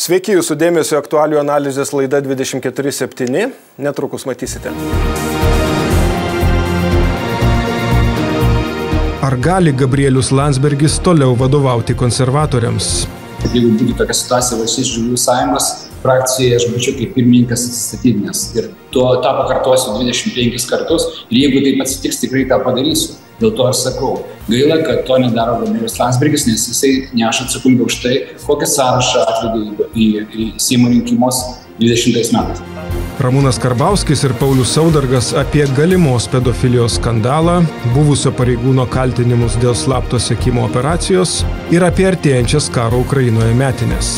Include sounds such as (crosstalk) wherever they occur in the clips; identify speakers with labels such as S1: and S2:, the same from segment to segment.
S1: Sveiki jūsų dėmesio aktualių analizės laida 24.7. Netrukus matysite. Ar gali Gabrielius Landsbergis toliau vadovauti konservatoriams?
S2: Jeigu būtų tokia situacija Valstybės žaliųjų sąjungos frakcijoje, aš būčiau kaip pirmininkas atsistatydinęs. Ir to, tą pakartosiu 25 kartus. Ir jeigu taip atsitiks, tikrai tą padarysiu. Dėl to aš sakau, gaila, kad to nedaro Gabrielius Landsbergis, nes jisai neša atsakomybę už tai, kokią sąrašą atvedė į, į, Seimo rinkimus 20 metais.
S1: Ramūnas Karbauskis ir Paulius Saudargas apie galimos pedofilijos skandalą, buvusio pareigūno kaltinimus dėl slapto sėkimo operacijos ir apie artėjančias karo Ukrainoje metinės.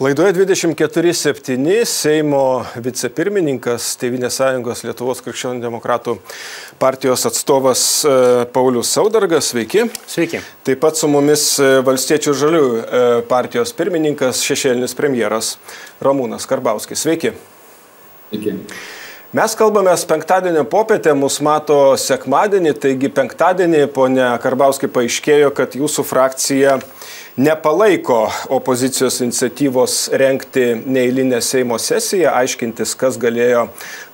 S1: Laidoje 24.7 Seimo vicepirmininkas Tevinės sąjungos Lietuvos krikščionių demokratų partijos atstovas e, Paulius Saudargas. Sveiki.
S3: Sveiki.
S1: Taip pat su mumis e, Valstiečių žalių e, partijos pirmininkas šešėlinis premjeras Ramūnas Karbauskis. Sveiki.
S2: Sveiki.
S1: Mes kalbame penktadienio popietę, mus mato sekmadienį, taigi penktadienį, ponia Karbauskiai, paaiškėjo, kad jūsų frakcija nepalaiko opozicijos iniciatyvos renkti neįlinę Seimo sesiją, aiškintis, kas galėjo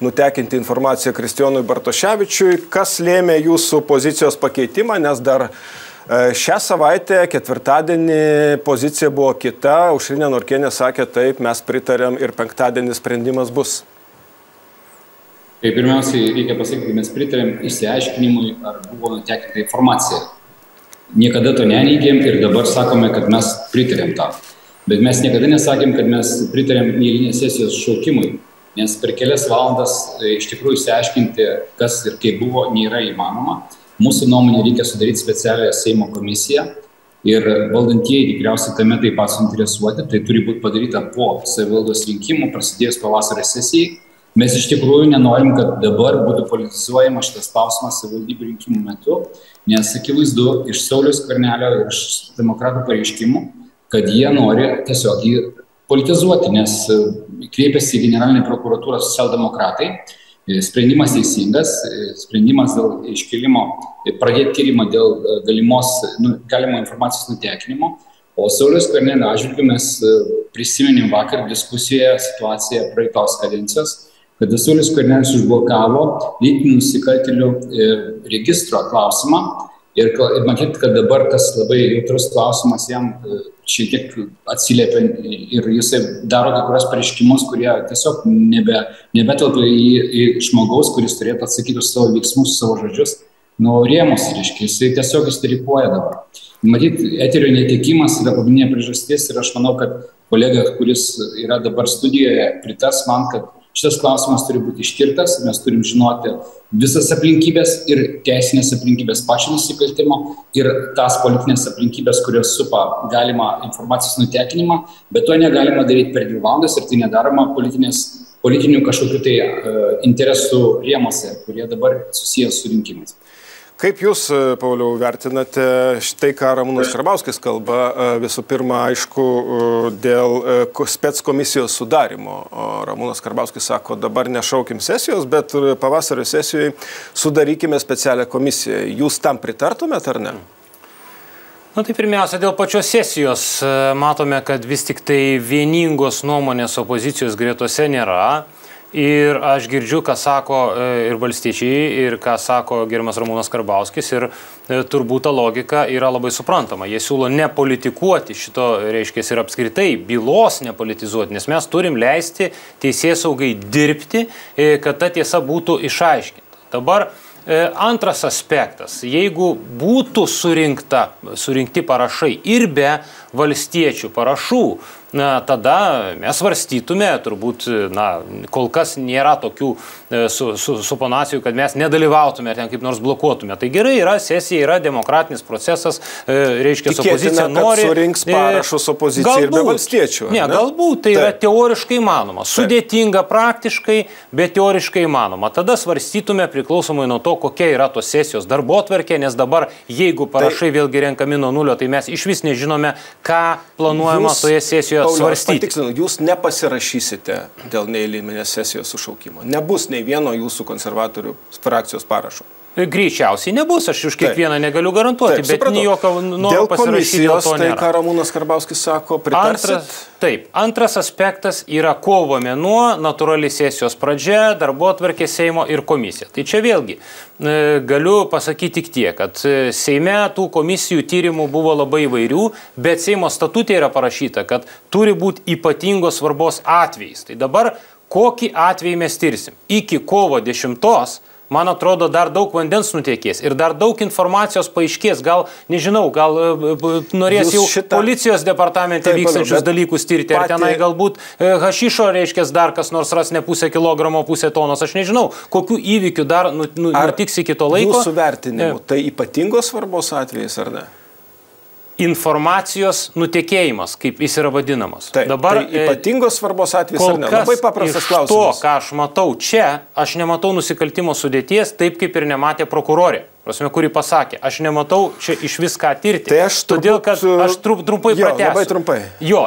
S1: nutekinti informaciją Kristijonui Bartoševičiui, kas lėmė jūsų pozicijos pakeitimą, nes dar e, Šią savaitę, ketvirtadienį, pozicija buvo kita. Aušrinė Norkienė sakė taip, mes pritarėm ir penktadienį sprendimas bus.
S2: Tai pirmiausiai reikia pasakyti, mes pritarėm išsiaiškinimui, ar buvo nutekinta informacija niekada to neneigėm ir dabar sakome, kad mes pritarėm tam. Bet mes niekada nesakėm, kad mes pritarėm neįlinės sesijos šaukimui, nes per kelias valandas e, iš tikrųjų išsiaiškinti, kas ir kaip buvo, nėra įmanoma. Mūsų nuomonė reikia sudaryti specialią Seimo komisiją ir valdantieji tikriausiai tame taip pat suinteresuoti, tai turi būti padaryta po savivaldos rinkimų, prasidėjus pavasario sesijai Mes iš tikrųjų nenorim, kad dabar būtų politizuojama šitas klausimas savivaldybių rinkimų metu, nes akivaizdu iš Saulius Karnelio ir iš demokratų pareiškimų, kad jie nori tiesiog jį politizuoti, nes e, kreipiasi į generalinę prokuratūrą socialdemokratai. E, sprendimas teisingas, e, sprendimas dėl iškelimo, pradėti tyrimą dėl galimos, nu, galimo informacijos nutekinimo. O Saulius Karnelio atžvilgiu mes prisiminėm vakar diskusijoje situaciją praeitos kadencijos kada Saulis Kornelis užblokavo lytinių nusikaltėlių e, registro klausimą ir, matyt, kad dabar tas labai jautrus klausimas jam e, šiek tiek atsiliepia ir jisai daro kai kurios pareiškimus, kurie tiesiog nebe, nebetelpa į, į žmogaus, kuris turėtų atsakyti už savo veiksmus, savo žodžius, nuo rėmus, reiškia, jisai tiesiog isterikuoja dabar. Matyt, eterio netikimas yra pagrindinė priežastis ir aš manau, kad kolega, kuris yra dabar studijoje, pritars man, kad Šitas klausimas turi būti ištirtas, mes turim žinoti visas aplinkybės ir teisinės aplinkybės pačio nusikaltimo ir tas politinės aplinkybės, kurios supa galima informacijos nutekinimą, bet to negalima daryti per dvi valandas ir tai nedaroma politinių kažkokių tai uh, interesų rėmose, kurie dabar susijęs su rinkimais.
S1: Kaip Jūs, e, Pauliau, vertinate štai, ką Ramūnas Karbauskis kalba? E, visų pirma, aišku, e, dėl spets komisijos sudarimo. Ramūnas Karbauskis sako, dabar nešaukim sesijos, bet pavasario sesijoje sudarykime specialią komisiją. Jūs tam pritartumėt ar ne?
S3: Na tai pirmiausia, dėl pačios sesijos matome, kad vis tik tai vieningos nuomonės opozicijos gretose nėra. Ir aš girdžiu, ką sako e, ir valstiečiai, ir ką sako gerimas Ramūnas Karbauskis. Ir e, turbūt ta logika yra labai suprantama. Jie siūlo nepolitikuoti šito, reiškia, ir apskritai bylos nepolitizuoti, nes mes turim leisti teisės saugai dirbti, e, kad ta tiesa būtų išaiškinta. Dabar Antras aspektas, jeigu būtų surinkta, surinkti parašai ir be valstiečių parašų, na, tada mes svarstytume, turbūt, na, kol kas nėra tokių e, su, su, suponacijų, kad mes nedalyvautume ar ten kaip nors blokuotume. Tai gerai, yra sesija, yra demokratinis procesas, e, reiškia,
S1: Tikėtina, opozicija nori. Surinks e, parašus opozicija galbūt, ir be valstiečių.
S3: Ne, ne, galbūt tai Taip. yra teoriškai įmanoma. Sudėtinga Taip. praktiškai, bet teoriškai įmanoma. Tada svarstytume priklausomai nuo to, kokia yra tos sesijos darbo atverkė, nes dabar, jeigu parašai tai, vėlgi renkami nuo nulio, tai mes iš vis nežinome, ką planuojama jūs, toje sesijoje Pauliu, svarstyti.
S1: Jūs nepasirašysite dėl neįlyminės sesijos sušaukimo. Nebus nei vieno jūsų konservatorių frakcijos parašo.
S3: Greičiausiai nebus, aš už kiekvieną Taip. negaliu garantuoti, Taip, bet supratau. jokio noro pasirašyti dėl to.
S1: Tai ką Ramūnas Karbauskis sako, pritarsit?
S3: Antras, taip, antras aspektas yra kovo mėnuo, natūrali sesijos pradžia, darbo atvarkė Seimo ir komisija. Tai čia vėlgi e, galiu pasakyti tik tiek, kad e, Seime tų komisijų tyrimų buvo labai įvairių, bet Seimo statutė yra parašyta, kad turi būti ypatingos svarbos atvejais. Tai dabar kokį atvejį mes tirsim? Iki kovo 10 man atrodo, dar daug vandens nutiekės ir dar daug informacijos paaiškės. Gal, nežinau, gal e, e, norės Jūs jau šitą... policijos departamente Taip, vykstančius bet... dalykus tirti, ar tenai galbūt e, hašišo reiškia dar kas nors ras ne pusę kilogramo, pusę tonos. Aš nežinau, kokiu įvykiu dar nu, nu, nutiks iki to laiko.
S1: Jūsų vertinimu, tai ypatingos svarbos atvejais ar ne?
S3: Informacijos nutekėjimas, kaip jis yra vadinamas.
S1: Taip, Dabar tai ypatingos svarbos atvejis ar ne? Labai paprastas klausimas.
S3: To, ką aš matau čia, aš nematau nusikaltimo sudėties, taip kaip ir nematė prokurorė. Prasme, kuri pasakė, aš nematau čia iš viską tirti.
S1: Tai aš turbūt, Todėl,
S3: kad aš trumpai
S1: jo, pratęsiu. Labai trumpai.
S3: Jo,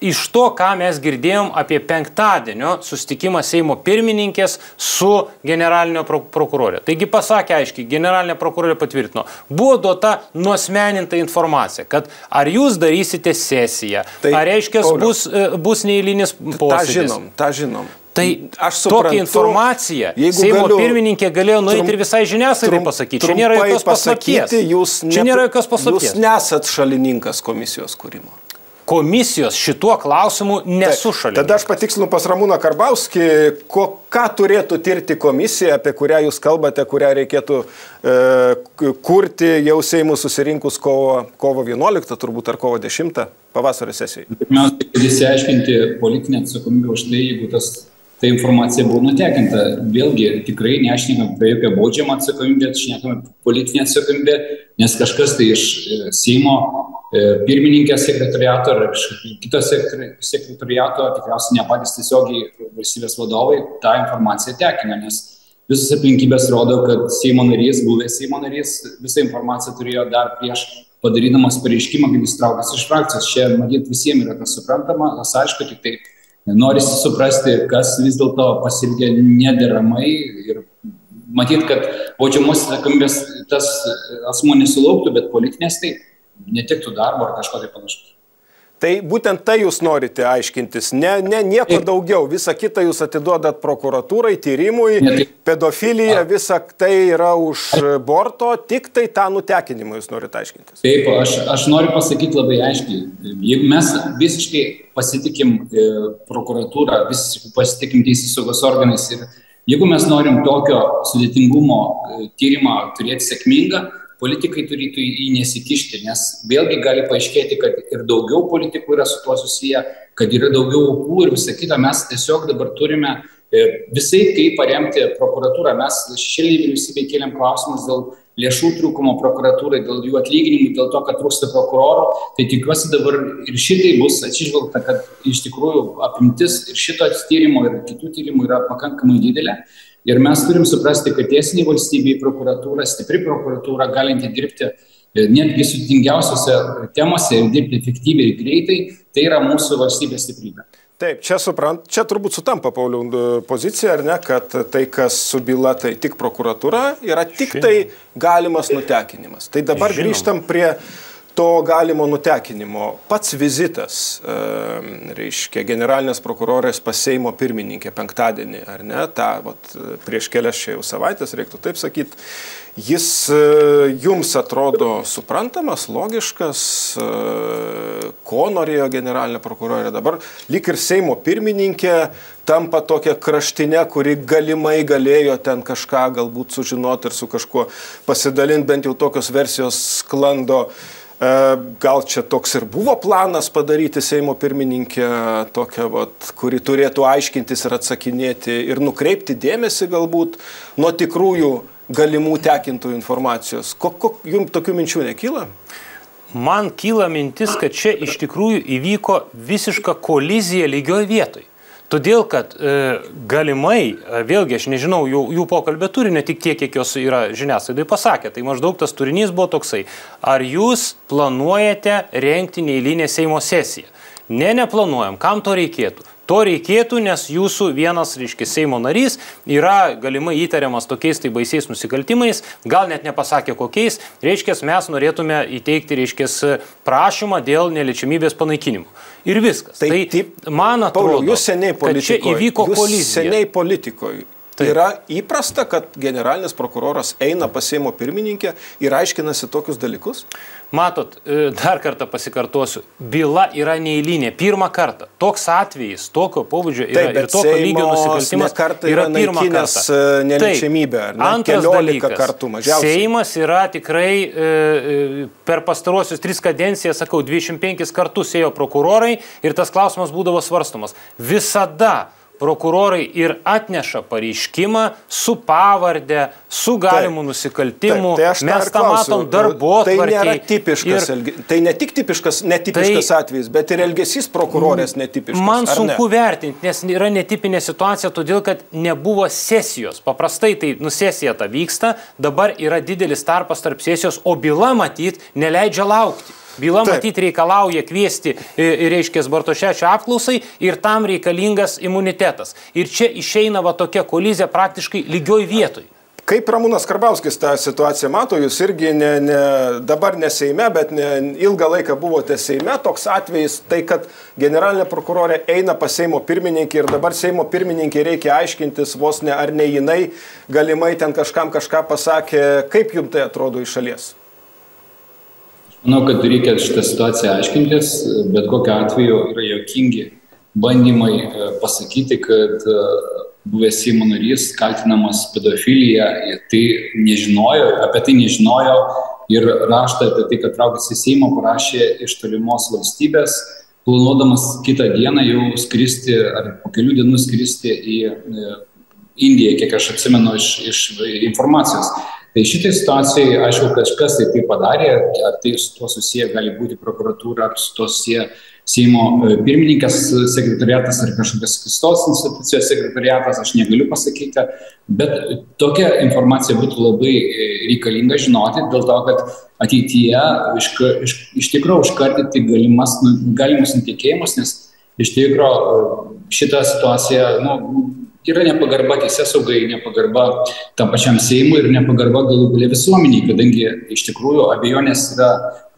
S3: iš to, ką mes girdėjom apie penktadienio sustikimą Seimo pirmininkės su generalinio pro prokurorė. Taigi pasakė aiškiai, generalinė prokurorė patvirtino, buvo duota nuosmeninta informacija, kad ar jūs darysite sesiją, tai, ar reiškia bus, e, bus neįlinis posėdis.
S1: Ta žinom, tą žinom.
S3: Tai aš suprantu, tokią informaciją Seimo galiu, pirmininkė galėjo nueiti trump, ir visai žiniasklaidai pasakyti. Čia nėra jokios paslapties.
S1: Jūs, ne,
S3: Čia nėra jokios paslapties.
S1: Jūs nesat šalininkas komisijos kūrimo
S3: komisijos šituo klausimu nesušalė.
S1: Tada aš patikslinu pas Ramūną Karbauskį, ko, ką turėtų tirti komisija, apie kurią jūs kalbate, kurią reikėtų e, kurti jau Seimų susirinkus kovo, kovo 11, turbūt ar kovo 10 pavasario sesijai.
S2: Pirmiausia, kad įsiaiškinti politinę atsakomybę už tai, jeigu tas ta informacija buvo nutekinta. Vėlgi, tikrai nešnekame apie jokią baudžiamą atsakomybę, šnekame apie politinę atsakomybę, nes kažkas tai iš e, Seimo E, pirmininkės sekretariato ar iš kito sekretariato, tikriausiai ne patys tiesiogiai valstybės vadovai, tą informaciją tekina, nes visos aplinkybės rodo, kad Seimo narys, buvęs Seimo narys, visą informaciją turėjo dar prieš padarydamas pareiškimą, kad jis traukėsi iš frakcijos. Čia, matyt, visiems yra tas suprantama, tas aišku, tik tai norisi suprasti, kas vis dėlto pasilgė nederamai ir matyt, kad baudžiamos atsakomybės tas asmo nesulauktų, bet politinės taip netiktų darbo ar kažko tai panašaus.
S1: Tai būtent tai jūs norite aiškintis, ne, ne nieko daugiau, visą kitą jūs atiduodat prokuratūrai, tyrimui, tai- pedofilija, visa tai yra už borto, tik tai tą nutekinimą jūs norite aiškintis.
S2: Taip, aš, aš noriu pasakyti labai aiškiai, jeigu mes visiškai pasitikim e, prokuratūrą, visiškai pasitikim teisės saugos organais ir jeigu mes norim tokio sudėtingumo e, tyrimą turėti sėkmingą, politikai turėtų į jį nesikišti, nes vėlgi gali paaiškėti, kad ir daugiau politikų yra su tuo susiję, kad yra daugiau aukų ir visa kita. Mes tiesiog dabar turime e, visai kaip paremti prokuratūrą. Mes šešėlį vyriausybė kėlėm klausimus dėl lėšų trūkumo prokuratūrai, dėl jų atlyginimų, dėl to, kad trūksta prokuroro. Tai tikiuosi dabar ir šitai bus atsižvelgta, kad iš tikrųjų apimtis ir šito tyrimo ir kitų tyrimų yra pakankamai didelė. Ir mes turim suprasti, kad tiesiniai valstybei prokuratūra, stipri prokuratūra, galinti dirbti e, netgi sudėtingiausiose temose ir dirbti efektyviai ir greitai, tai yra mūsų valstybės stiprybė.
S1: Taip, čia, suprant, čia turbūt sutampa Paulių pozicija, ar ne, kad tai, kas su byla, tai tik prokuratūra, yra tik tai galimas nutekinimas. Tai dabar Žinoma. grįžtam prie to galimo nutekinimo. Pats vizitas, reiškia, generalinės prokurorės paseimo pirmininkė penktadienį, ar ne, tą vat, prieš kelias čia jau savaitės, reiktų taip sakyti, jis e, jums atrodo suprantamas, logiškas, e, ko norėjo generalinė prokurorė. Dabar lik ir Seimo pirmininkė tampa tokia kraštinė, kuri galimai galėjo ten kažką galbūt sužinoti ir su kažkuo pasidalinti, bent jau tokios versijos sklando. E, gal čia toks ir buvo planas padaryti Seimo pirmininkę tokią, vat, kuri turėtų aiškintis ir atsakinėti ir nukreipti dėmesį galbūt nuo tikrųjų galimų tekintų informacijos. Kokių jums tokių minčių nekyla?
S3: Man kyla mintis, kad čia iš tikrųjų įvyko visiška kolizija lygioje vietoje. Todėl, kad e, galimai, e, vėlgi aš nežinau jų, jų pokalbio turinio, tik tiek, kiek jos yra žiniasklaidai pasakė, tai maždaug tas turinys buvo toksai. Ar jūs planuojate renkti neįlinę Seimo sesiją? Ne, neplanuojam. Kam to reikėtų? To reikėtų, nes jūsų vienas, reiškia, Seimo narys yra galimai įtariamas tokiais tai baisiais nusikaltimais, gal net nepasakė kokiais, reiškia, mes norėtume įteikti, reiškia, prašymą dėl neliečiamybės panaikinimo. Ir viskas.
S1: Tai, tai man atrodo, Pauliau, jūs seniai politikoje. Čia įvyko kolizija. Seniai politikoje. Tai yra įprasta, kad generalinis prokuroras eina pas Seimo pirmininkę ir aiškinasi tokius dalykus?
S3: Matot, e, dar kartą pasikartosiu, byla yra neįlynė. Pirmą kartą. Toks atvejis, tokio pobūdžio yra
S1: Taip, ir tokio lygio nusikaltimas
S3: yra, yra pirmą kartą.
S1: E, neliečiamybė. Ne?
S3: Antras dalykas.
S1: Kartų mažiausiai.
S3: Seimas yra tikrai e, e per pastaruosius tris kadencijas, sakau, 25 kartus ėjo prokurorai ir tas klausimas būdavo svarstomas. Visada prokurorai ir atneša pareiškimą su pavardė, su galimu taip, nusikaltimu. Taip, tai Mes tą matom darbo
S1: tai nėra tipiškas, ir, tai ne tik tipiškas, netipiškas tai, atvejis, bet ir elgesys prokurorės netipiškas.
S3: Man sunku ne? vertinti, nes yra netipinė situacija, todėl kad nebuvo sesijos. Paprastai tai nusesija ta vyksta, dabar yra didelis tarpas tarp sesijos, o byla matyt neleidžia laukti. Byla Taip. matyti reikalauja kviesti, reiškia, Bartošečio apklausai ir tam reikalingas imunitetas. Ir čia išeina va tokia kolizija praktiškai lygioj vietoj.
S1: Kaip Ramūnas Karbauskis tą situaciją mato, jūs irgi ne, ne, dabar ne Seime, bet ne, ilgą laiką buvote Seime, toks atvejis tai, kad generalinė prokurorė eina pas Seimo pirmininkį ir dabar Seimo pirmininkį reikia aiškintis vos ne ar ne jinai galimai ten kažkam kažką pasakė, kaip jums tai atrodo iš šalies?
S2: Manau, kad reikia šitą situaciją aiškintis, bet kokiu atveju yra jokingi bandymai e, pasakyti, kad e, buvęs Seimo narys kaltinamas pedofilija, tai nežinojo, apie tai nežinojo ir raštą apie tai, kad traukiasi Seimo, parašė iš tolimos valstybės, planuodamas kitą dieną jau skristi ar po kelių dienų skristi į e, Indiją, kiek aš atsimenu iš, iš informacijos. Tai šitai situacijai, aišku, kažkas tai tai padarė, ar tai su tuo susiję gali būti prokuratūra, ar su tuo susiję Seimo e, pirmininkas sekretariatas ar kažkokios kitos institucijos sekretariatas, aš negaliu pasakyti, bet tokia informacija būtų labai e, reikalinga žinoti, dėl to, kad ateityje iš, iš, iš tikrųjų užkardyti galimas, nu, galimus nutikėjimus, nes iš tikrųjų šitą situaciją, nu, yra nepagarba teisėsaugai, nepagarba tam pačiam Seimui ir nepagarba galų galia visuomeniai, kadangi iš tikrųjų abejonės yra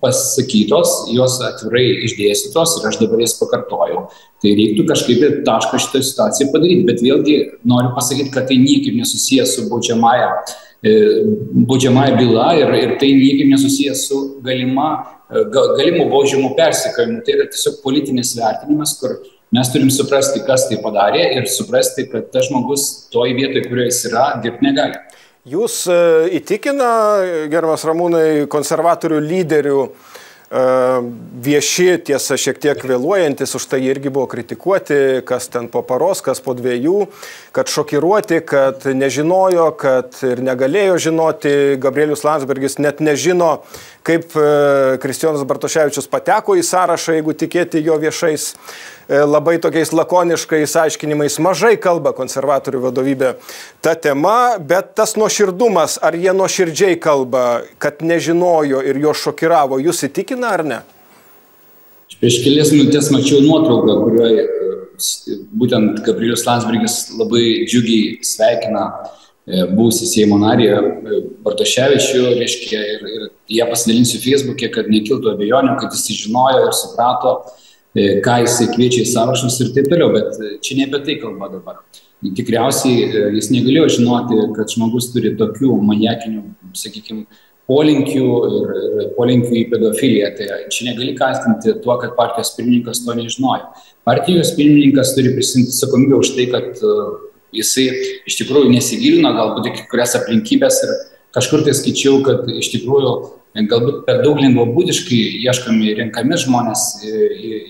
S2: pasakytos, jos atvirai išdėstytos ir aš dabar jas pakartoju. Tai reiktų kažkaip tašką šitą situaciją padaryti, bet vėlgi noriu pasakyti, kad tai niekaip nesusijęs su baudžiamąją e, baudžiamąją bylą ir, ir tai niekaip nesusijęs su galima, e, galimu baudžiamu persikavimu. Tai yra tiesiog politinis vertinimas, kur Mes turim suprasti, kas tai padarė ir suprasti, kad tas žmogus toj vietoje, kurioje jis yra, dirbti negali.
S1: Jūs e, įtikina, gerbiamas Ramūnai, konservatorių lyderių e, vieši, tiesa, šiek tiek vėluojantis, už tai irgi buvo kritikuoti, kas ten po paros, kas po dviejų, kad šokiruoti, kad nežinojo, kad ir negalėjo žinoti, Gabrielius Landsbergis net nežino, kaip e, Kristijonas Bartoševičius pateko į sąrašą, jeigu tikėti jo viešais labai tokiais lakoniškais aiškinimais mažai kalba konservatorių vadovybė tą temą, bet tas nuoširdumas, ar jie nuoširdžiai kalba, kad nežinojo ir jo šokiravo, jūs įtikina ar ne?
S2: Prieš kelias minutės mačiau nuotrauką, kurioje e, būtent Gabrielius Landsbergis labai džiugiai sveikina e, buvusi Seimo narį Bartoševičių, reiškia, ir, ir ją pasidalinsiu Facebook'e, kad nekiltų abejonių, kad jis žinojo ir suprato, E, ką jisai kviečia į sąrašus ir taip toliau, bet e, čia ne apie tai kalba dabar. Tikriausiai e, jis negalėjo žinoti, kad žmogus turi tokių maniakinių, sakykime, polinkių ir, polinkių į pedofiliją. Tai čia negali kaltinti tuo, kad partijos pirmininkas to nežinojo. Partijos pirmininkas turi prisimti atsakomybę už tai, kad jisai iš tikrųjų nesigilino galbūt į kurias aplinkybės ir kažkur tai skaičiau, kad iš tikrųjų galbūt per daug lengvabūdiškai ieškami renkami žmonės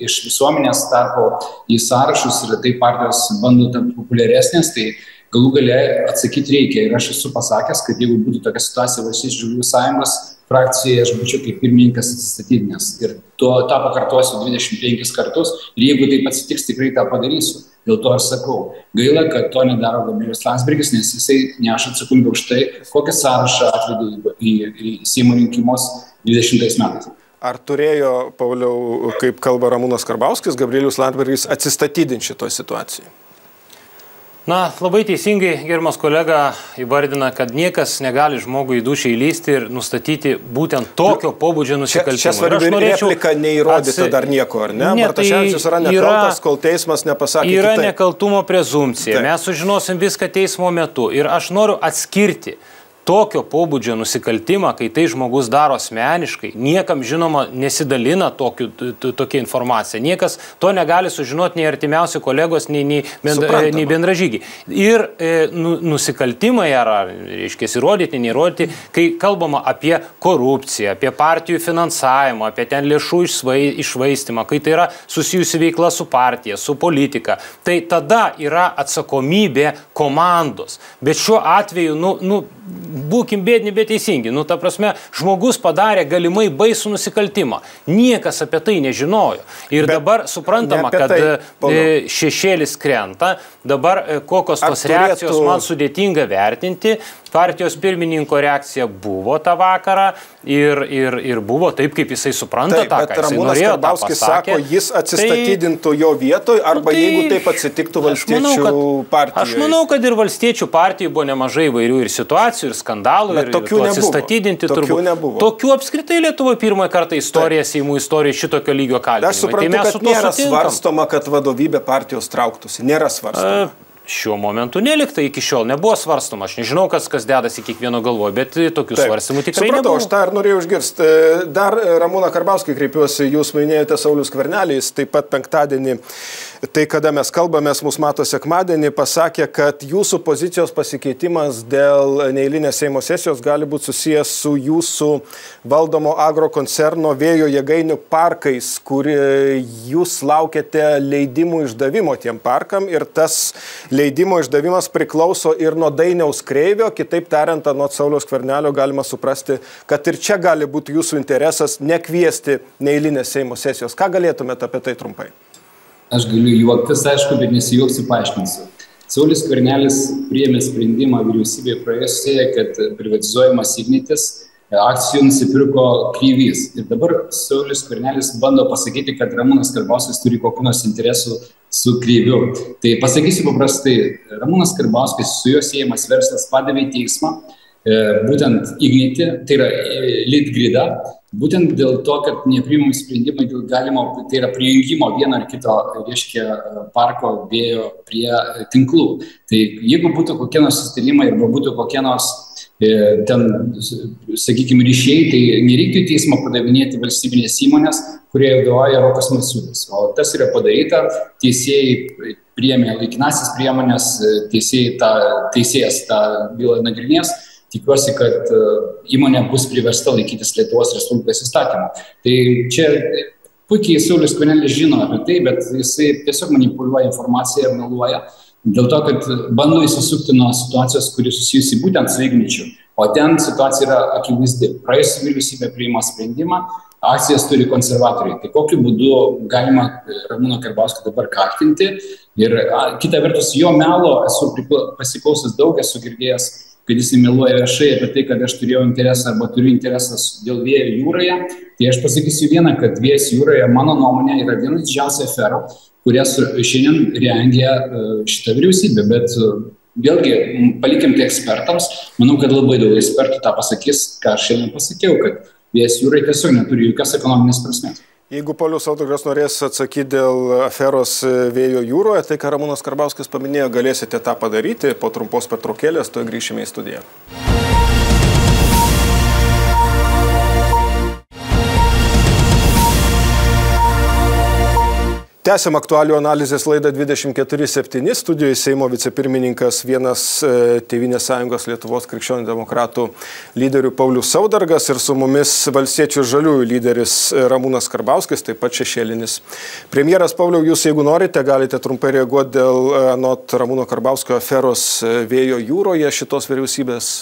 S2: iš visuomenės tarpo į sąrašus ir tai partijos bando tapti populiaresnės, tai galų gale atsakyti reikia. Ir aš esu pasakęs, kad jeigu būtų tokia situacija Valstybės žaliųjų sąjungos frakcijoje, aš būčiau kaip pirmininkas atsistatydinęs. Ir to, tą pakartosiu 25 kartus ir jeigu taip atsitiks, tikrai tą padarysiu. Dėl to aš sakau, gaila, kad to nedaro Gabrielius Landsbergis, nes jisai neša atsakomybę už tai, kokią sąrašą atvedė į, į Seimo rinkimus 20 metais.
S1: Ar turėjo, Pauliau, kaip kalba Ramūnas Karbauskis, Gabrielius Landsbergis atsistatydinti šitoje situacijoje?
S3: Na, labai teisingai gerbiamas kolega įvardina, kad niekas negali žmogui į dušį įlysti ir nustatyti būtent tokio pobūdžio nusikaltimą.
S1: Čia, čia svarbi replika neįrodyta atsi... dar nieko, ar ne? ne Martaševičius tai yra nekaltas, kol teismas nepasakė.
S3: Yra
S1: kitaip.
S3: nekaltumo prezumcija. Taip. Mes sužinosim viską teismo metu. Ir aš noriu atskirti tokio pobūdžio nusikaltimą, kai tai žmogus daro asmeniškai, niekam žinoma nesidalina tokiu, tokia informacija. Niekas to negali sužinoti nei artimiausi kolegos, nei, nei, bendra, nei bendražygiai. Ir e, nu, nusikaltimai, ar reiškia, įrodyti, neįrodyti, kai kalbama apie korupciją, apie partijų finansavimą, apie ten lėšų išvaistimą, kai tai yra susijusi veikla su partija, su politika, tai tada yra atsakomybė komandos. Bet šiuo atveju, nu, nu būkim bėdini, bet teisingi. Nu, ta prasme, žmogus padarė galimai baisų nusikaltimą. Niekas apie tai nežinojo. Ir bet dabar suprantama, kad tai, polo. šešėlis krenta, dabar e, kokios tos turėtų... reakcijos man sudėtinga vertinti. Partijos pirmininko reakcija buvo tą vakarą ir, ir, ir buvo taip, kaip jisai supranta taip, tą, jisai norėjo.
S1: Karbauskis sako, jis atsistatydintų tai, jo vietoj arba nu, tai, jeigu taip atsitiktų valstiečių manau, partijoje.
S3: Aš manau, kad ir valstiečių partijų buvo nemažai įvairių ir situacijų, ir skandalų, Bet ir tokių ir atsistatydinti
S1: tokių turbūt. Nebuvo.
S3: Tokių apskritai Lietuvoje pirmąjį kartą istorija, Seimų istorija šitokio lygio kalbėjo.
S1: Aš suprantu, tai kad nėra sutinkam. svarstoma, kad vadovybė partijos trauktųsi. Nėra svarstoma. A,
S3: šiuo momentu nelikta iki šiol, nebuvo svarstoma. Aš nežinau, kas, kas dedasi kiekvieno galvoje, bet tokių Taip. svarstymų tikrai
S1: Supratau,
S3: nebuvo.
S1: aš tą ir norėjau išgirsti. Dar Ramūna Karbauskį kreipiuosi, jūs minėjote Saulis Kvernelį, jis taip pat penktadienį tai kada mes kalbamės, mus mato sekmadienį, pasakė, kad jūsų pozicijos pasikeitimas dėl neįlinės Seimo sesijos gali būti susijęs su jūsų valdomo agrokoncerno vėjo jėgainių parkais, kur jūs laukiate leidimų išdavimo tiem parkam ir tas leidimo išdavimas priklauso ir nuo dainiaus kreivio, kitaip tariant, nuo Sauliaus kvernelio galima suprasti, kad ir čia gali būti jūsų interesas nekviesti neįlinės Seimo sesijos. Ką galėtumėte apie tai trumpai?
S2: Aš galiu juoktis, aišku, bet nesijuoksiu, paaiškinsiu. Saulis Kvernelis priėmė sprendimą vyriausybėje praėjusioje, kad privatizuojamas ignitis akcijų nusipirko kryvys. Ir dabar Saulis Kvernelis bando pasakyti, kad Ramūnas Karbauskis turi kokių nors interesų su kryviu. Tai pasakysiu paprastai, Ramūnas Karbauskis su juo siejamas verslas padavė į teismą E, būtent Ignitį, tai yra e, Litgrida, būtent dėl to, kad nepriimami sprendimai dėl galimo, tai yra prijungimo vieno ar kito, reiškia, parko vėjo prie tinklų. Tai jeigu būtų kokie nors sustarimai arba būtų kokie nors e, ten, sakykime, ryšiai, tai nereiktų į teismą padavinėti valstybinės įmonės, kurie vadovauja Rokas Masiulis. O tas yra padaryta, teisėjai priėmė laikinasis priemonės, teisėjai tą, teisėjas tą bylą nagrinės tikiuosi, kad e, įmonė bus priversta laikytis Lietuvos Respublikos įstatymų. Tai čia puikiai Saulis Kvenelis žino apie tai, bet jisai tiesiog manipuliuoja informaciją ir meluoja. Dėl to, kad bando įsisukti nuo situacijos, kuri susijusi būtent su Igničiu. O ten situacija yra akivaizdi. Praėjusi vyriausybė priima sprendimą, akcijas turi konservatoriai. Tai kokiu būdu galima Ramūno Karbauskį dabar kaltinti. Ir a, kita vertus, jo melo esu pasiklausęs daug, esu girdėjęs kad jis meluoja viešai apie tai, kad aš turėjau interesą arba turiu interesą dėl vėjo jūroje, tai aš pasakysiu vieną, kad vėjas jūroje, mano nuomonė, yra viena didžiausia afera, kurias šiandien rengia e, šitą vyriausybę. Bet e, vėlgi, palikim tai ekspertams, manau, kad labai daug ekspertų tą pasakys, ką aš šiandien pasakiau, kad vėjas jūroje tiesiog neturi jokios ekonominės prasmės.
S1: Jeigu Paulius Autogras norės atsakyti dėl aferos vėjo jūroje, tai ką Ramūnas Karbauskis paminėjo, galėsite tą padaryti po trumpos pertraukėlės, to grįšime į studiją. Tęsiam aktualių analizės laidą 24.7. Studijoje Seimo vicepirmininkas, vienas e, Tevinės sąjungos Lietuvos krikščionių demokratų lyderių Paulius Saudargas ir su mumis valstiečių žaliųjų lyderis e, Ramūnas Karbauskis, taip pat šešėlinis. Premjeras Pauliau, jūs jeigu norite, galite trumpai reaguoti dėl e, anot Ramūno Karbauskio aferos vėjo jūroje šitos vyriausybės.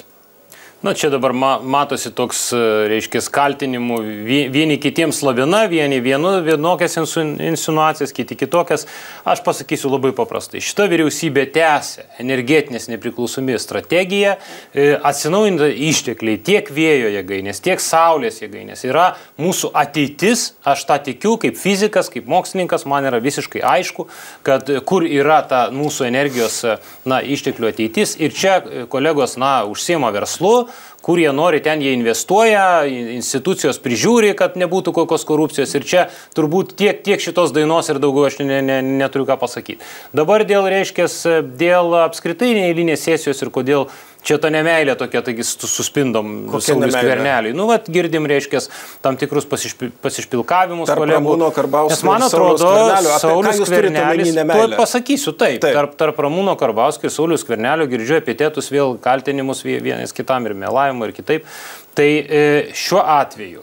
S3: Na, čia dabar ma matosi toks, e, reiškia, kaltinimų vieni kitiems lavina, vieni vienu, vienokias insinuacijas, kiti kitokias. Aš pasakysiu labai paprastai. Šita vyriausybė tęsia energetinės nepriklausomybės strategiją, e, atsinaujinta ištekliai tiek vėjo jėgainės, tiek saulės jėgainės yra mūsų ateitis. Aš tą tikiu kaip fizikas, kaip mokslininkas, man yra visiškai aišku, kad kur yra ta mūsų energijos na, išteklių ateitis. Ir čia kolegos, na, užsiema verslu, kur jie nori, ten jie investuoja, institucijos prižiūri, kad nebūtų kokios korupcijos. Ir čia turbūt tiek, tiek šitos dainos ir daugiau aš ne, ne, neturiu ką pasakyti. Dabar dėl, reiškia, dėl apskritai neįlinės sesijos ir kodėl Čia ta nemailė tokia, taigi suspindom Saulis Kverneliui. Nu, vat girdim, reiškia, tam tikrus pasišpi, pasišpilkavimus
S1: kolegų.
S3: Nes man atrodo, Saulis Kvernelis, tuo pasakysiu taip, taip. Tarp, tarp Ramūno Karbauskio ir Saulis Kvernelio girdžiu epitetus vėl kaltinimus vienas kitam ir mėlavimą ir kitaip. Tai e, šiuo atveju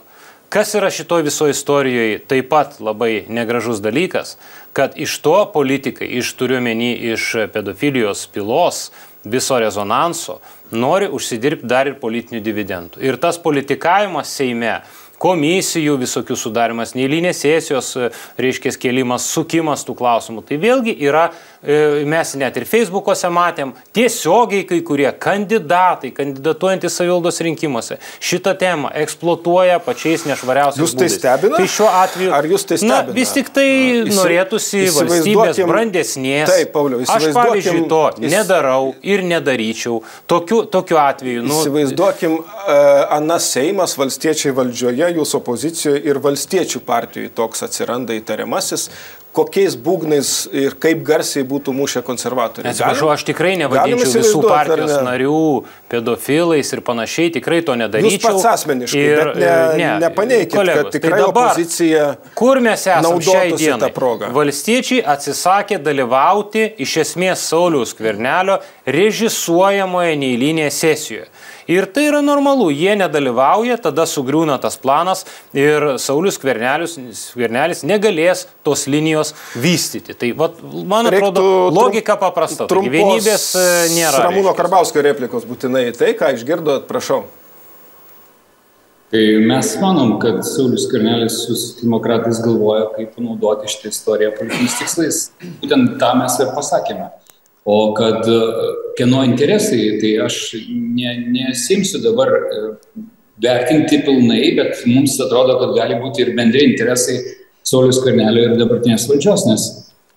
S3: Kas yra šitoje visoje istorijoje taip pat labai negražus dalykas, kad iš to politikai, iš turiuomenį iš pedofilijos pilos, viso rezonanso, nori užsidirbti dar ir politinių dividendų. Ir tas politikavimas Seime komisijų visokių sudarimas, neįlinės sesijos, reiškia, kėlimas, sukimas tų klausimų. Tai vėlgi yra mes net ir Facebook'ose matėm, tiesiogiai kai kurie kandidatai, kandidatuojantys savivaldos rinkimuose, šitą temą eksploatuoja pačiais nešvariausiais.
S1: Jūs tai stebina?
S3: Tai šiuo atveju.
S1: Ar jūs tai stebina?
S3: Na, vis tik tai Įsi... norėtųsi valstybės brandesnės.
S1: Taip, Pauliau,
S3: aš pavyzdžiui to įs... nedarau ir nedaryčiau. Tokiu, tokiu atveju.
S1: Nu... Įsivaizduokim, uh, Anas Seimas, valstiečiai valdžioje, jūsų opozicijoje ir valstiečių partijoje toks atsiranda įtariamasis, kokiais būgnais ir kaip garsiai būtų mušę konservatoriai.
S3: Atsiprašau, aš tikrai nevadinčiau visų partijos narių pedofilais ir panašiai, tikrai to nedaryčiau.
S1: Jūs pats asmeniškai, ir, ne, ne, nepaneikit, kolegos, kad tikrai tai dabar, opozicija
S3: kur mes esame šiai dienai. Valstiečiai atsisakė dalyvauti iš esmės Sauliaus Kvernelio režisuojamoje neįlinėje sesijoje. Ir tai yra normalu, jie nedalyvauja, tada sugriūna tas planas ir Saulis Skvernelis negalės tos linijos vystyti. Tai vat, man atrodo, Reiktų logika paprasta. Taigi, vienybės e, nėra.
S1: Ramūno Karbauskio replikos būtinai tai, ką išgirdot, prašau.
S2: Tai mes manom, kad Saulis Karnelis su demokratais galvoja, kaip panaudoti šitą istoriją politiniais tikslais. Būtent tą mes ir pasakėme. O kad e, kieno interesai, tai aš ne, nesimsiu dabar e, vertinti pilnai, bet mums atrodo, kad gali būti ir bendri interesai Saulius Karnelio ir dabartinės valdžios, nes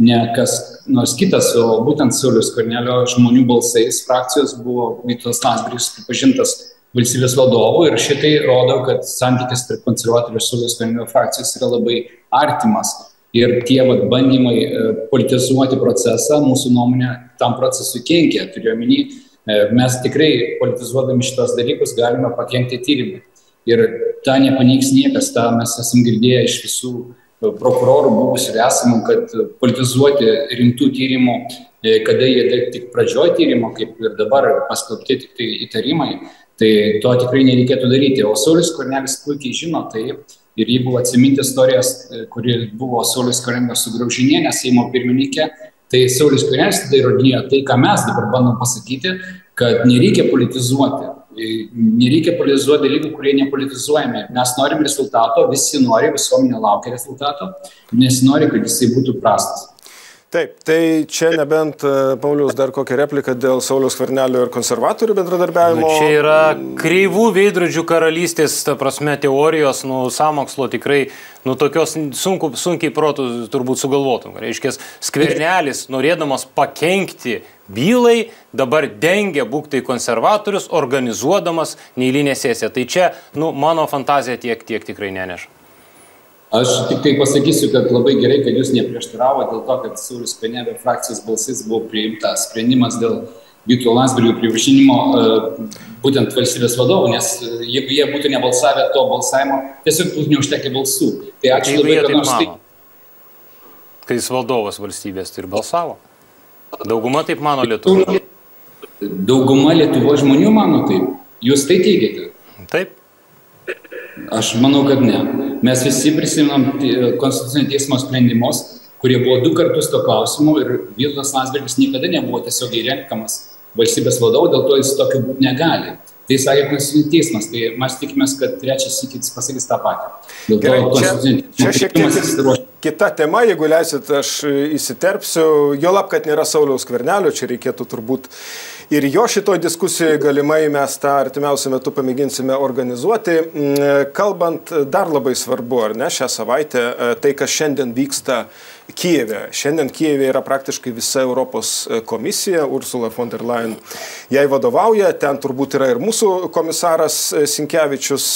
S2: ne kas nors kitas, o būtent Saulius Karnelio žmonių balsais frakcijos buvo Vytos Landsbergis pripažintas valstybės vadovu ir šitai rodo, kad santykis tarp konservatorių ir Saulius Karnelio frakcijos yra labai artimas. Ir tie vat, bandymai e, politizuoti procesą, mūsų nuomonė, tam procesui kenkia. Turiu omeny, e, mes tikrai politizuodami šitos dalykus galime pakengti tyrimui. Ir tą nepaneigs niekas, tą mes esam girdėję iš visų e, prokurorų buvusių ir esamų, kad politizuoti rimtų tyrimų, kada jie tik pradžioj tyrimo, kaip ir dabar paskelbti tik tai įtarimai, tai to tikrai nereikėtų daryti. O Saulis Kornelis puikiai žino tai Ir jeigu atsiminti istorijas, e, kuri buvo Saulis Karingas su Graužinienė, Seimo pirmininkė, tai Saulis Karingas tada įrodinėjo tai, ką mes dabar bandom pasakyti, kad nereikia politizuoti. E, nereikia politizuoti dalykų, kurie nepolitizuojami. Mes norim rezultato, visi nori, visuomenė laukia rezultato, nes nori, kad jisai būtų prastas.
S1: Taip, tai čia nebent, e, Paulius, dar kokią repliką dėl Sauliaus Kvarnelio ir konservatorių bendradarbiavimo.
S3: Nu, čia yra kreivų veidrodžių karalystės, ta prasme, teorijos, nu, samokslo tikrai, nu, tokios sunku, sunkiai protų turbūt sugalvotum. Reiškia, skvernelis, norėdamas pakenkti bylai, dabar dengia būktai konservatorius, organizuodamas neįlinę sesiją. Tai čia, nu, mano fantazija tiek, tiek tikrai neneša.
S2: Aš tik tai pasakysiu, kad labai gerai, kad jūs neprieštaravo dėl to, kad Saulis Penėvė frakcijos balsais buvo priimtas sprendimas dėl Vyto Landsbergio privažinimo e, būtent valstybės vadovų, nes e, jeigu jie būtų nebalsavę to balsavimo, tiesiog būtų neužtekę balsų. Tai ačiū tai labai, kad nors tai...
S3: Kai jis valdovas valstybės tai ir balsavo. Dauguma taip mano Lietuvoje.
S2: Dauguma Lietuvo žmonių mano taip. Jūs tai teigiate?
S3: Taip.
S2: Aš manau, kad ne. Mes visi prisimenam Konstitucinio teismo sprendimus, kurie buvo du kartus to klausimu ir Vytautas Landsbergis niekada nebuvo tiesiogiai renkamas valstybės vadovu, dėl to jis tokiu būti negali. Tai sakė Konstitucinis teismas, tai mes tikimės, kad trečias įkits pasakys tą patį.
S1: Dėl to, šiek tiek kita tema, jeigu leisit, aš įsiterpsiu, jo lab, kad nėra Sauliaus kvernelio, čia reikėtų turbūt Ir jo šitoj diskusijoje galimai mes tą artimiausiu metu pamėginsime organizuoti. Mm, kalbant, dar labai svarbu, ar ne, šią savaitę e, tai, kas šiandien vyksta Kijeve. Šiandien Kijeve yra praktiškai visa Europos e, komisija, Ursula von der Leyen jai vadovauja, ten turbūt yra ir mūsų komisaras e, Sinkevičius,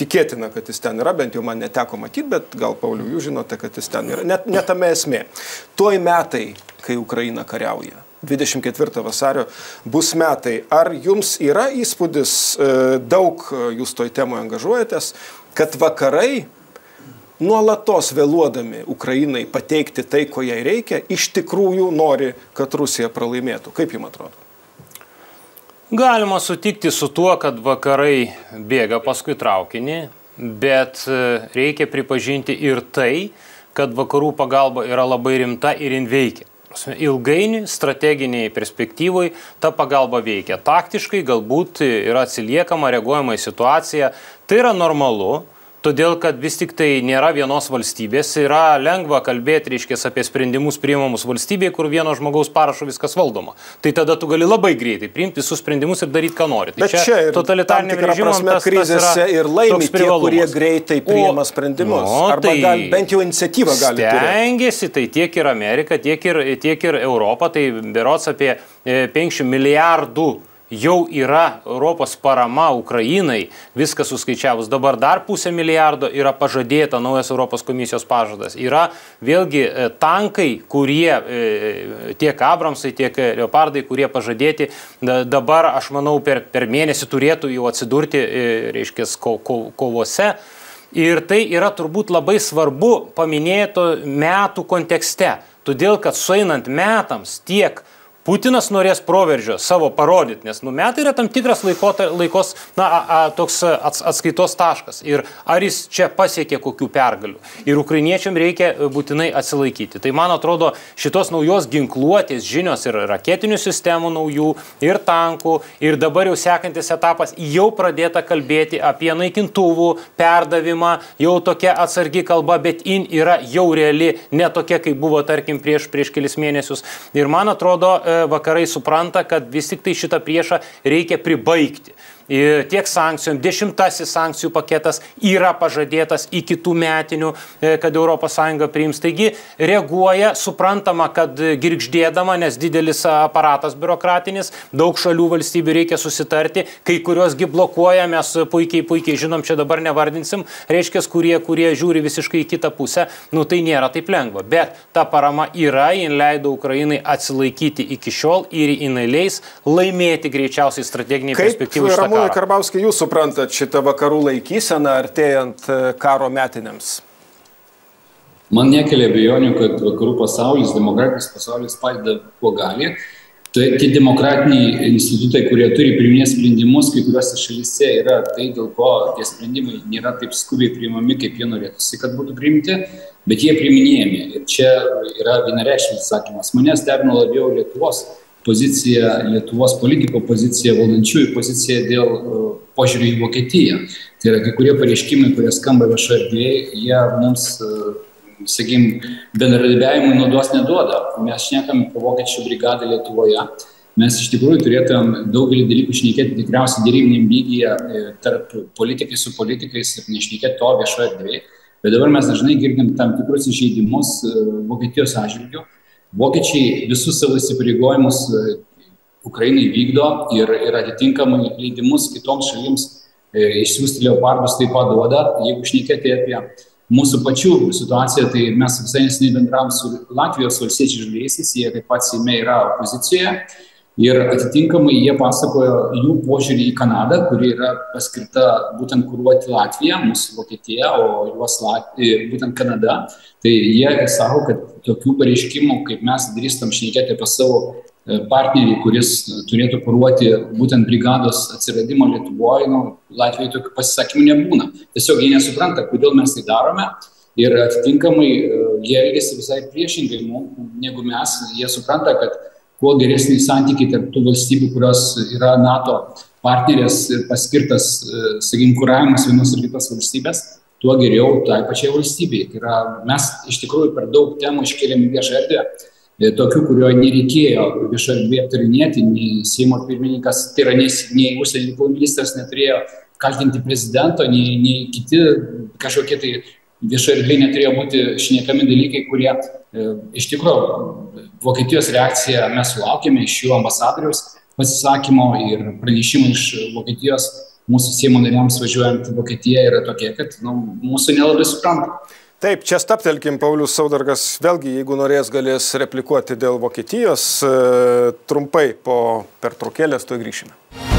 S1: tikėtina, kad jis ten yra, bent jau man neteko matyti, bet gal Pauliu jūs žinote, kad jis ten yra. Net, net tame esmė. Tuoj metai, kai Ukraina kariauja. 24 vasario bus metai. Ar jums yra įspūdis, daug jūs toj temoje angažuojatės, kad vakarai nuolatos vėluodami Ukrainai pateikti tai, ko jai reikia, iš tikrųjų nori, kad Rusija pralaimėtų. Kaip jums atrodo?
S3: Galima sutikti su tuo, kad vakarai bėga paskui traukinį, bet e, reikia pripažinti ir tai, kad vakarų pagalba yra labai rimta ir jin veikia. Ilgainiui, strateginiai perspektyvai ta pagalba veikia. Taktiškai galbūt yra atsiliekama, reaguojama į situaciją. Tai yra normalu, todėl kad vis tik tai nėra vienos valstybės, yra lengva kalbėti, reiškia, apie sprendimus priimamus valstybėje, kur vieno žmogaus parašo viskas valdoma. Tai tada tu gali labai greitai priimti visus sprendimus ir daryti, ką nori.
S1: Tai Bet čia, čia totalitarnė prasme tas, krizėse tas ir laimi tie, kurie greitai priima sprendimus. O, arba tai gal, bent jau iniciatyvą gali.
S3: Stengiasi, tai tiek ir Amerika, tiek ir, tiek ir Europa, tai berots apie 50 e, milijardų jau yra Europos parama Ukrainai, viskas suskaičiavus. Dabar dar pusę milijardo yra pažadėta naujas Europos komisijos pažadas. Yra vėlgi e, tankai, kurie e, tiek Abramsai, tiek Leopardai, kurie pažadėti dabar, aš manau, per, per mėnesį turėtų jau atsidurti, e, reiškia, ko, ko, kovose. Ir tai yra turbūt labai svarbu paminėto metų kontekste. Todėl, kad sueinant metams tiek Putinas norės proveržio savo parodyti, nes nu, metai yra tam tikras laikota, laikos, na, a, a, toks ats, atskaitos taškas. Ir ar jis čia pasiekė kokių pergalių. Ir ukrainiečiam reikia e, būtinai atsilaikyti. Tai man atrodo, šitos naujos ginkluotės žinios ir raketinių sistemų naujų, ir tankų, ir dabar jau sekantis etapas jau pradėta kalbėti apie naikintuvų perdavimą, jau tokia atsargi kalba, bet in yra jau reali, ne tokia, kaip buvo, tarkim, prieš, prieš kelis mėnesius. Ir man atrodo, e, vakarai supranta, kad vis tik tai šitą priešą reikia pribaigti tiek sankcijom. Dešimtasis sankcijų paketas yra pažadėtas iki tų metinių, e, kad ES priims. Taigi reaguoja, suprantama, kad girgždėdama, nes didelis aparatas biurokratinis, daug šalių valstybių reikia susitarti, kai kuriosgi blokuoja, mes puikiai, puikiai žinom, čia dabar nevardinsim, reiškia, kurie, kurie žiūri visiškai į kitą pusę, nu tai nėra taip lengva. Bet ta parama yra, jin leido Ukrainai atsilaikyti iki šiol ir jinai leis laimėti greičiausiai strateginiai perspektyvai.
S1: Ramūnai Karbauskai, jūs suprantat šitą vakarų laikyseną artėjant e, karo metinėms?
S2: Man nekelia abejonių, kad vakarų pasaulis, demokratinis pasaulis padeda, kuo gali. Tai tie demokratiniai institutai, kurie turi priiminėti sprendimus, kai kuriuose šalyse yra tai, dėl ko tie sprendimai nėra taip skubiai priimami, kaip jie norėtųsi, kad būtų priimti, bet jie priiminėjami. Ir čia yra vienareikšmis atsakymas. Mane stebino labiau Lietuvos pozicija, Lietuvos politiko pozicija, valdančiųjų pozicija dėl e, požiūrį į Vokietiją. Tai yra kai kurie pareiškimai, kurie skamba viešoje erdvėje, jie mums, e, sakym, bendradarbiavimui naudos neduoda. Mes šnekam apie vokiečių brigadą Lietuvoje. Mes iš tikrųjų turėtumėm daugelį dalykų šnekėti tikriausiai dėrybiniam lygyje e, tarp politikai su politikais ir nešnekėti to viešoje erdvėje. Bet dabar mes dažnai girdim tam tikrus išeidimus Vokietijos atžvilgių Vokiečiai visus savo įsipareigojimus e, Ukrainai vykdo ir, ir atitinkamai leidimus kitoms šalims e, išsiųsti leopardus taip pat duoda. Jeigu šnekėti apie mūsų pačių situaciją, tai mes visai nesiniai bendravom su Latvijos valstiečiai žaliaisiais, jie taip pat Seime yra opozicijoje. Ir atitinkamai jie pasakojo jų požiūrį į Kanadą, kuri yra paskirta būtent kuruoti Latviją, mūsų Vokietiją, o juos Latvija, būtent Kanada. Tai jie sako, kad tokių pareiškimų, kaip mes drįstam šnekėti apie savo e, partnerį, kuris turėtų kuruoti būtent brigados atsiradimo Lietuvoje, nu, Latvijoje tokių pasisakymų nebūna. Tiesiog jie nesupranta, kodėl mes tai darome. Ir atitinkamai e, jie elgesi visai priešingai negu mes. Jie supranta, kad kuo geresni santykiai tarp tų valstybių, kurios yra NATO partnerės ir paskirtas, sakykime, kuravimas vienos ir kitos valstybės, tuo geriau tai pačiai valstybei. Tai yra, mes iš tikrųjų per daug temų iškėlėm viešą erdvę, e, tokių, kurio nereikėjo viešą erdvę aptarinėti, nei Seimo pirmininkas, tai yra nei, nei užsienio reikalų ministras neturėjo kaltinti prezidento, nei, nei kiti kažkokie tai viešo erdvė neturėjo būti šnekami dalykai, kurie e, iš tikrųjų Vokietijos reakciją mes sulaukėme iš jų ambasadoriaus pasisakymo ir pranešimų iš Vokietijos mūsų Seimo nariams važiuojant į Vokietiją yra tokie, kad nu, mūsų nelabai supranta.
S1: Taip, čia staptelkim, Paulius Saudargas, vėlgi, jeigu norės, galės replikuoti dėl Vokietijos. E, trumpai po pertraukėlės to grįšime.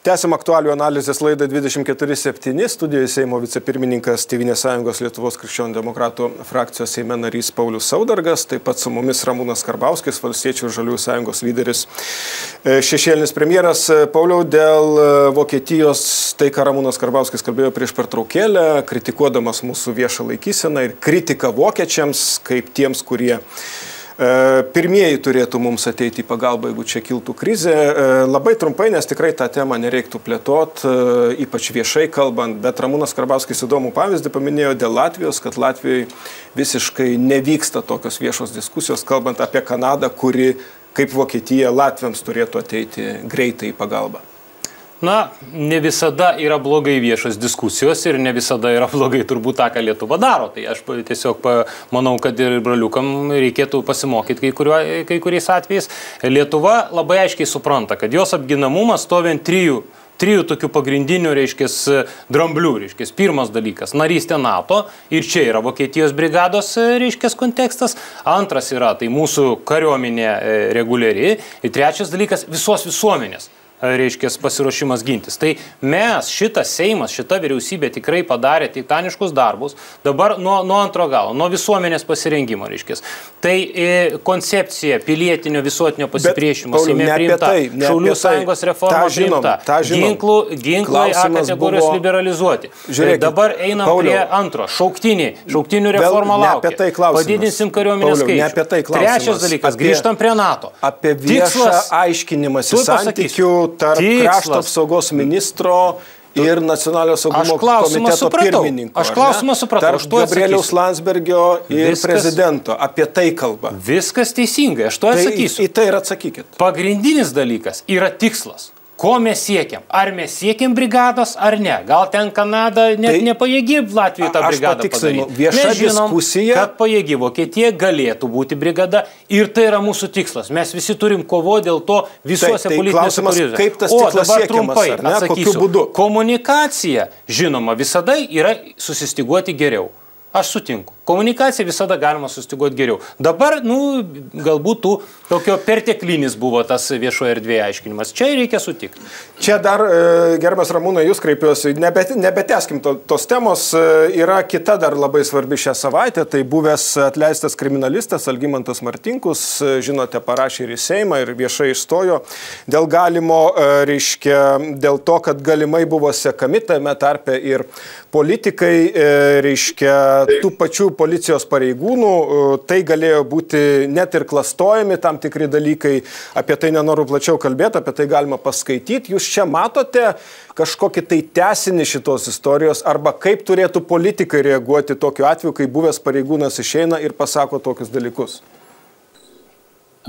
S1: Tęsim aktualių analizės laidą 24.7. Studijoje Seimo vicepirmininkas Tevinės sąjungos Lietuvos krikščionių demokratų frakcijos Seime narys Paulius Saudargas, taip pat su mumis Ramūnas Karbauskis, Valstiečių ir Žaliųjų sąjungos lyderis. E, šešėlinis premjeras e, Pauliau dėl e, Vokietijos, tai ką Ramūnas Karbauskis kalbėjo prieš pertraukėlę, kritikuodamas mūsų viešą laikyseną ir kritiką vokiečiams kaip tiems, kurie E, pirmieji turėtų mums ateiti į pagalbą, jeigu čia kiltų krizė. E, labai trumpai, nes tikrai tą temą nereiktų plėtot, e, ypač viešai kalbant, bet Ramūnas Karbauskis įdomų pavyzdį paminėjo dėl Latvijos, kad Latvijoje visiškai nevyksta tokios viešos diskusijos, kalbant apie Kanadą, kuri kaip Vokietija Latviams turėtų ateiti greitai į pagalbą.
S3: Na, ne visada yra blogai viešos diskusijos ir ne visada yra blogai turbūt tą, ką Lietuva daro. Tai aš tiesiog manau, kad ir braliukam reikėtų pasimokyti kai, kuriuo, kai kuriais atvejais. Lietuva labai aiškiai supranta, kad jos apginamumas stovi ant trijų trijų tokių pagrindinių, reiškia, dramblių, reiškia, pirmas dalykas - narystė NATO ir čia yra Vokietijos brigados, reiškia, kontekstas, antras yra tai mūsų kariuomenė e, reguliari ir trečias dalykas - visos visuomenės reiškia, pasiruošimas gintis. Tai mes, šitas Seimas, šita vyriausybė tikrai padarė titaniškus darbus, dabar nuo, nuo antro galo, nuo visuomenės pasirengimo, reiškia. Tai e, koncepcija pilietinio visuotinio pasipriešimo Seime priimta, tai, Šaulių tai. sąjungos reforma žinom, priimta, ginklų, ginklai A kategorijos buvo... liberalizuoti. Žiūrėkit, dabar einam Pauliau, prie antro, šauktiniai, šauktinių reforma laukia.
S1: Tai
S3: Padidinsim kariuomenės skaičių.
S1: Tai
S3: Trečias dalykas, apie, grįžtam prie NATO.
S1: Apie viešą Tikslas, aiškinimąsi santykių tarp Tikslas. krašto apsaugos ministro ir nacionalinio saugumo komiteto
S3: supratau.
S1: pirmininko.
S3: Aš klausimą supratau.
S1: Tarp Gabrieliaus Landsbergio ir Viskas, prezidento. Apie tai kalba.
S3: Viskas teisingai, aš to
S1: tai
S3: atsakysiu.
S1: Į, tai ir atsakykit.
S3: Pagrindinis dalykas yra tikslas. Ko mes siekiam? Ar mes siekiam brigados ar ne? Gal ten Kanada net tai, nepajėgi Latvijai tą brigadą padaryti.
S1: Vieša mes žinom, diskusija.
S3: Kad pajėgi Vokietija galėtų būti brigada ir tai yra mūsų tikslas. Mes visi turim kovoti dėl to visuose tai, tai politinėse
S1: pareigose. Kaip tas tikslas o, dabar trumpai atsakysiu.
S3: Komunikacija, žinoma, visada yra susistiguoti geriau. Aš sutinku. Komunikaciją visada galima sustiguoti geriau. Dabar, nu, galbūt tų tokio perteklinis buvo tas viešoje erdvėje aiškinimas. Čia reikia sutikti.
S1: Čia dar, e, gerbiamas Ramūnai, jūs kreipiuosi, nebet, nebeteskim to, tos temos. E, yra kita dar labai svarbi šią savaitę. Tai buvęs atleistas kriminalistas Algymantas Martinkus, e, žinote, parašė ir į Seimą ir viešai išstojo dėl galimo, reiškia, dėl to, kad galimai buvo sekami tame tarpe ir politikai, reiškia, tų pačių policijos pareigūnų, e, tai galėjo būti net ir klastojami tam tikri dalykai, apie tai nenoriu plačiau kalbėti, apie tai galima paskaityti. Jūs čia matote kažkokį tai tesinį šitos istorijos arba kaip turėtų politikai reaguoti tokiu atveju, kai buvęs pareigūnas išeina ir pasako tokius dalykus.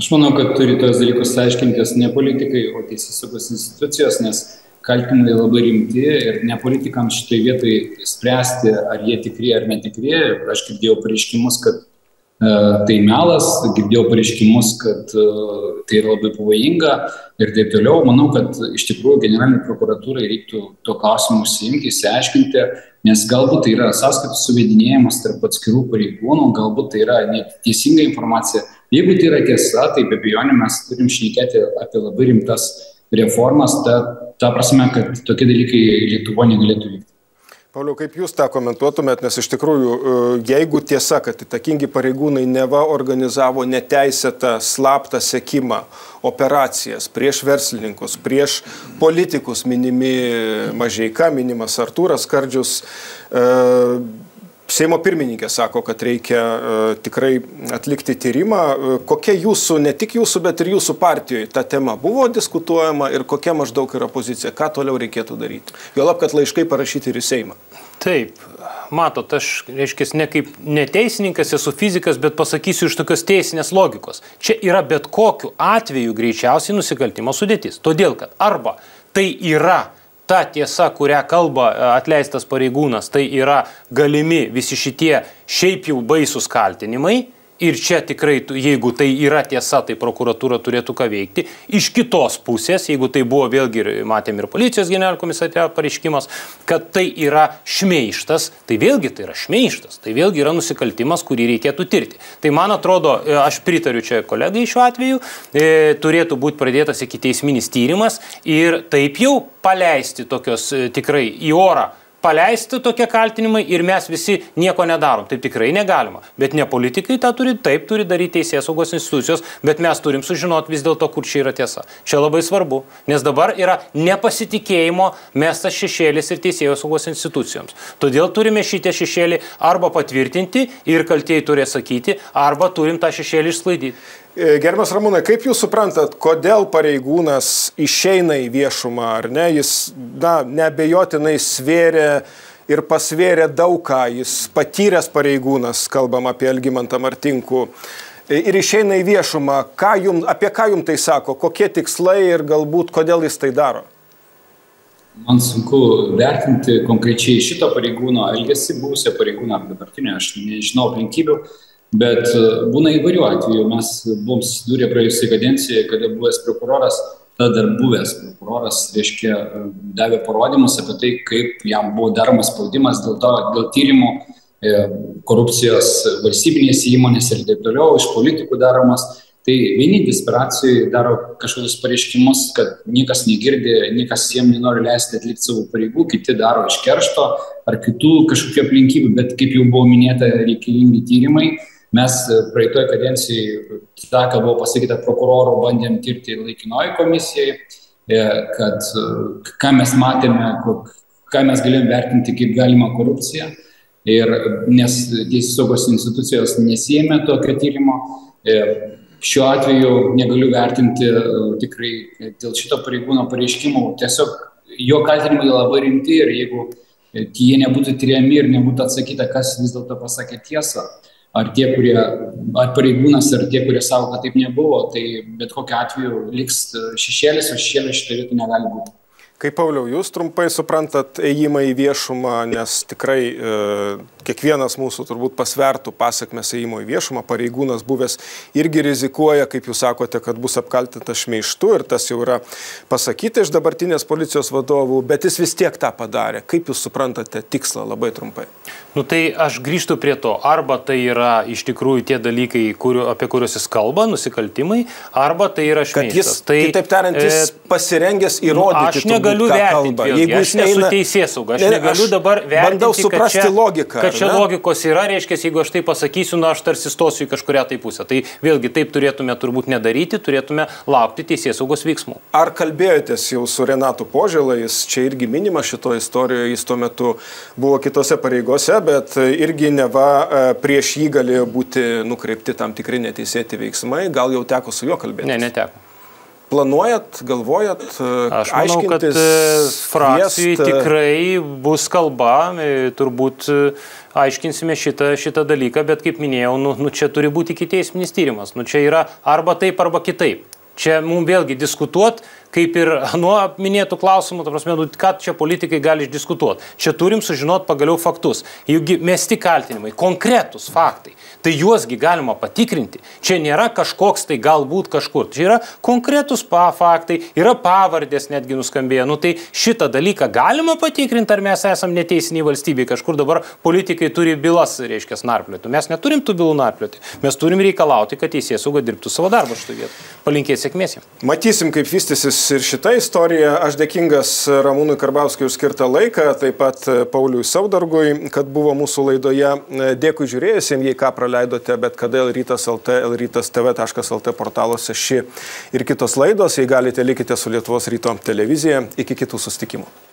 S2: Aš manau, kad turi tos dalykus aiškintis ne politikai, o teisėsaugos institucijos, nes kaltinimai labai rimti ir ne politikams šitai vietai spręsti, ar jie tikri ar netikri. Aš girdėjau pareiškimus, kad uh, tai melas, girdėjau pareiškimus, kad uh, tai yra labai pavojinga ir taip toliau. Manau, kad iš tikrųjų generalinė prokuratūrai reiktų to klausimu užsiimti, įsiaiškinti, nes galbūt tai yra sąskaitų suvedinėjimas tarp atskirų pareigūnų, galbūt tai yra neteisinga informacija. Jeigu tai yra tiesa, tai be abejonių mes turim šnekėti apie labai rimtas reformas, ta, ta prasme, kad tokie dalykai Lietuvo negalėtų vykti.
S1: Pauliau, kaip jūs tą komentuotumėt, nes iš tikrųjų, e, jeigu tiesa, kad įtakingi pareigūnai neva organizavo neteisėtą slaptą sekimą, operacijas prieš verslininkus, prieš politikus, minimi Mažeika, minimas Artūras Kardžius, e, Seimo pirmininkė sako, kad reikia uh, tikrai atlikti tyrimą. Uh, kokia jūsų, ne tik jūsų, bet ir jūsų partijoje ta tema buvo diskutuojama ir kokia maždaug yra pozicija, ką toliau reikėtų daryti. Juolab, kad laiškai parašyti ir į Seimą.
S3: Taip, matot, aš, reiškia, ne kaip neteisininkas, esu fizikas, bet pasakysiu iš tokios teisinės logikos. Čia yra bet kokiu atveju greičiausiai nusikaltimo sudėtis. Todėl, kad arba tai yra ta tiesa, kurią kalba e, atleistas pareigūnas, tai yra galimi visi šitie šiaip jau baisus kaltinimai Ir čia tikrai, jeigu tai yra tiesa, tai prokuratūra turėtų ką veikti. Iš kitos pusės, jeigu tai buvo vėlgi, matėm ir policijos generalinio komisarė pareiškimas, kad tai yra šmeištas, tai vėlgi tai yra šmeištas, tai vėlgi yra nusikaltimas, kurį reikėtų tirti. Tai man atrodo, e, aš pritariu čia kolegai šiuo atveju, e, turėtų būti pradėtas iki teisminis tyrimas ir taip jau paleisti tokios e, tikrai į orą paleisti tokie kaltinimai ir mes visi nieko nedarom. Taip tikrai negalima. Bet ne politikai tą turi, taip turi daryti teisės saugos institucijos, bet mes turim sužinoti vis dėlto, kur čia yra tiesa. Čia labai svarbu, nes dabar yra nepasitikėjimo mestas šešėlis ir teisėjos saugos institucijoms. Todėl turime šitą šešėlį arba patvirtinti ir kaltieji turi sakyti, arba turim tą šešėlį išsklaidyti.
S1: E, gerbiamas Ramūnai, kaip Jūs suprantat, kodėl pareigūnas išeina į viešumą, ar ne? Jis, na, nebejotinai svėrė ir pasvėrė daug ką, jis patyręs pareigūnas, kalbam apie Elgimantą Martinkų, e, ir išeina į viešumą. Ką jum, apie ką jums tai sako, kokie tikslai ir galbūt kodėl jis tai daro?
S2: Man sunku vertinti konkrečiai šito pareigūno elgesį, buvusio pareigūno ar dabartinio, aš nežinau aplinkybių. Bet e, būna įvairių atvejų. Mes buvom susidūrę praėjusią kadenciją, kada buvęs prokuroras, tada dar buvęs prokuroras, reiškia, e, davė parodymus apie tai, kaip jam buvo daromas spaudimas dėl, to, dėl tyrimų e, korupcijos valstybinėse įmonėse ir taip toliau, iš politikų daromas. Tai vieni desperacijai daro kažkokius pareiškimus, kad niekas negirdi, niekas jiem nenori leisti atlikti savo pareigų, kiti daro iš keršto ar kitų kažkokių aplinkybių, bet kaip jau buvo minėta, reikalingi tyrimai Mes e, praeitoje kadencijoje, tą, ką buvo pasakyta prokuroro, bandėm tirti laikinoji komisijai, e, kad e, ką mes matėme, ką mes galėjom vertinti kaip galima korupciją. Ir nes teisės saugos institucijos nesijėmė tokio tyrimo, šiuo atveju negaliu vertinti tikrai dėl šito pareigūno pareiškimų. Tiesiog jo kaltinimai labai rimti ir jeigu jie nebūtų tyriami ir nebūtų atsakyta, kas vis dėlto pasakė tiesą, ar tie, kurie, ar pareigūnas, ar tie, kurie savo, kad taip nebuvo, tai bet kokiu atveju liks šešėlis, o šešėlio šitą vietą negali būti.
S1: Kaip Pauliau, jūs trumpai suprantat ėjimą į viešumą, nes tikrai e, kiekvienas mūsų turbūt pasvertų pasiekmes ėjimo į viešumą, pareigūnas buvęs irgi rizikuoja, kaip jūs sakote, kad bus apkaltintas šmeištu ir tas jau yra pasakyta iš dabartinės policijos vadovų, bet jis vis tiek tą padarė. Kaip jūs suprantate tikslą labai trumpai?
S3: Nu tai aš grįžtu prie to, arba tai yra iš tikrųjų tie dalykai, kuriu, apie kuriuos jis kalba, nusikaltimai, arba tai yra šmeištas.
S1: Tai, kitaip tariant, jis e, pasirengęs įrodyti.
S3: Aš negaliu vertinti, jeigu aš nesu teisės sauga, aš ne, negaliu aš dabar vertinti.
S1: Bandau suprasti
S3: čia,
S1: logiką.
S3: Kad čia ne? logikos yra, reiškia, jeigu aš tai pasakysiu, nu aš tarsi stosiu į kažkuria tai pusę. Tai vėlgi taip turėtume turbūt nedaryti, turėtume laukti teisės saugos veiksmų.
S1: Ar kalbėjotės jau su Renatu Požėlai, jis čia irgi minima šitoje istorijoje, jis tuo metu buvo kitose pareigose, bet irgi neva e, prieš jį galėjo būti nukreipti tam tikri neteisėti veiksmai, gal jau teko su juo kalbėti?
S3: Ne, neteko.
S1: Planuojat, galvojat?
S3: E, Aš manau, kad e, frakcijai tikrai bus kalba, turbūt aiškinsime šitą, šitą dalyką, bet kaip minėjau, nu, nu čia turi būti kiteisminis tyrimas. Nu, čia yra arba taip, arba kitaip. Čia mums vėlgi diskutuoti kaip ir (laughs) nuo minėtų klausimų, ta prasme, nu, ką čia politikai gali išdiskutuoti. Čia turim sužinoti pagaliau faktus. Juk mesti kaltinimai, konkretus faktai, tai juosgi galima patikrinti. Čia nėra kažkoks tai galbūt kažkur. Čia yra konkretus pa faktai, yra pavardės netgi nuskambėję. Nu tai šitą dalyką galima patikrinti, ar mes esame neteisiniai valstybei. Kažkur dabar politikai turi bylas, reiškia, narplioti. Mes neturim tų bylų narplioti. Mes turim reikalauti, kad teisės sauga dirbtų savo darbą šitoje vietoje. Palinkėti sėkmės.
S1: Matysim, kaip vystysis ir šita istorija. Aš dėkingas Ramūnui Karbauskui už skirtą laiką, taip pat Pauliui Saudargui, kad buvo mūsų laidoje. Dėkui žiūrėjusiems, jei ką praleidote, bet kada Lrytas LT, Lrytas TV.lt portaluose ši ir kitos laidos. Jei galite, likite su Lietuvos ryto televizija. Iki kitų sustikimų.